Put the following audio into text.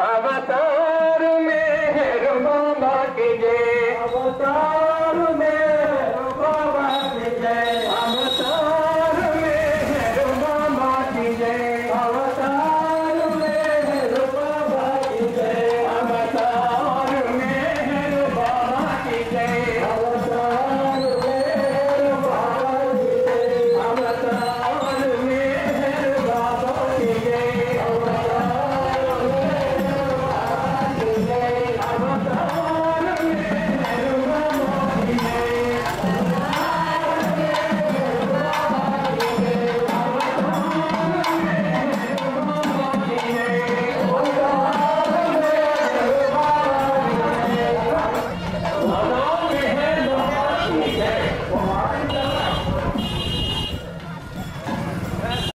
अवतार में है रुमा के जय